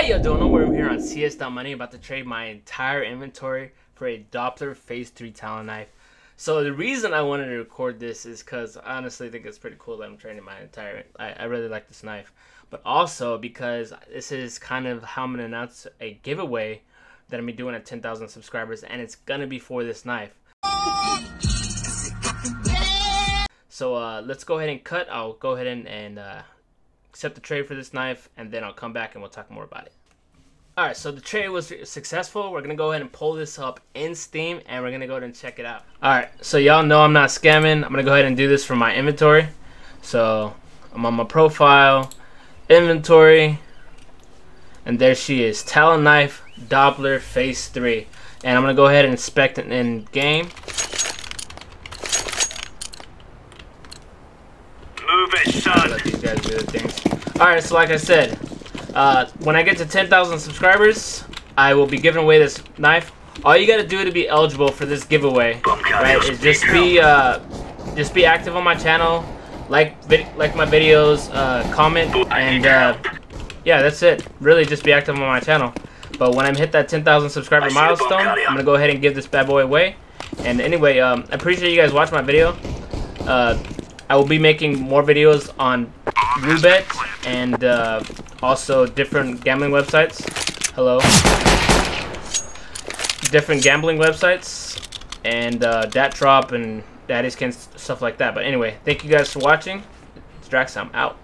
I'm here on CS. Money about to trade my entire inventory for a Doppler Phase 3 Talon knife. So the reason I wanted to record this is because I honestly think it's pretty cool that I'm trading my entire, I, I really like this knife. But also because this is kind of how I'm going to announce a giveaway that I'm going to be doing at 10,000 subscribers and it's going to be for this knife. So uh, let's go ahead and cut. I'll go ahead and, and uh, accept the trade for this knife and then I'll come back and we'll talk more about it. Alright, so the trade was successful. We're to go ahead and pull this up in Steam and we're to go ahead and check it out. Alright, so y'all know I'm not scamming. I'm to go ahead and do this from my inventory. So I'm on my profile, inventory, and there she is. Talon Knife Doppler Phase 3. And I'm to go ahead and inspect it in game. Move it, son. Let these guys do their things. Alright, so like I said, uh, when I get to 10,000 subscribers, I will be giving away this knife. All you gotta do to be eligible for this giveaway, right, is just be uh, just be active on my channel, like like my videos, uh, comment, and uh, yeah, that's it. Really, just be active on my channel. But when I hit that 10,000 subscriber milestone, I'm gonna go ahead and give this bad boy away. And anyway, um, I appreciate you guys watching my video. Uh, I will be making more videos on Roobet and uh, also different gambling websites. Hello. Different gambling websites and uh, Dat Drop and Daddyskins stuff like that. But anyway, thank you guys for watching. It's Drax. I'm out.